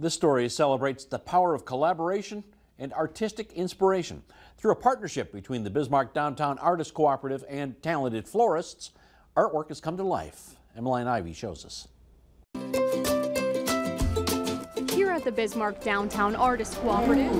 This story celebrates the power of collaboration and artistic inspiration. Through a partnership between the Bismarck Downtown Artist Cooperative and talented florists, artwork has come to life. Emmeline Ivy shows us. At the Bismarck Downtown Artist Cooperative,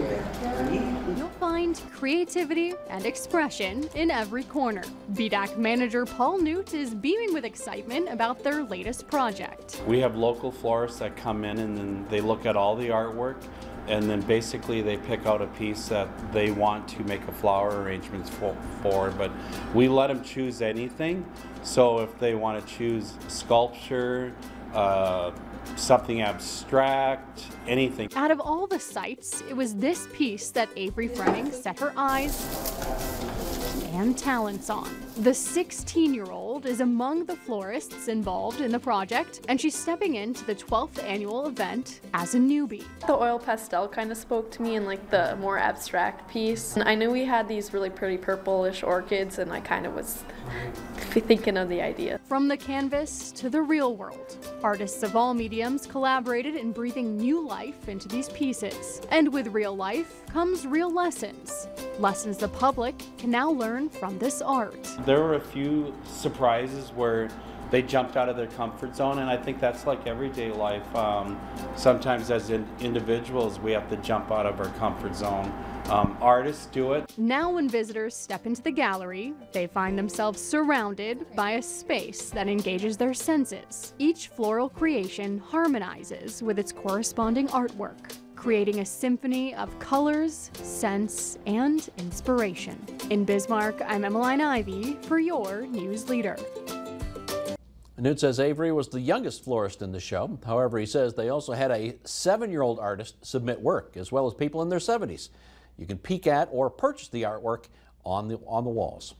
you'll find creativity and expression in every corner. BDAC manager Paul Newt is beaming with excitement about their latest project. We have local florists that come in and then they look at all the artwork and then basically they pick out a piece that they want to make a flower arrangements for, for, but we let them choose anything so if they want to choose sculpture uh, something abstract anything out of all the sites it was this piece that avery Frenning set her eyes and talents on. The 16 year old is among the florists involved in the project, and she's stepping into the 12th annual event as a newbie. The oil pastel kind of spoke to me in like the more abstract piece. And I knew we had these really pretty purplish orchids, and I kind of was thinking of the idea. From the canvas to the real world, artists of all mediums collaborated in breathing new life into these pieces. And with real life comes real lessons. Lessons the public can now learn from this art. There were a few surprises where they jumped out of their comfort zone and I think that's like everyday life. Um, sometimes as in individuals we have to jump out of our comfort zone. Um, artists do it. Now when visitors step into the gallery, they find themselves surrounded by a space that engages their senses. Each floral creation harmonizes with its corresponding artwork creating a symphony of colors, scents, and inspiration. In Bismarck, I'm Emmeline Ivy for your news leader. Newt says Avery was the youngest florist in the show. However, he says they also had a seven-year-old artist submit work, as well as people in their 70s. You can peek at or purchase the artwork on the, on the walls.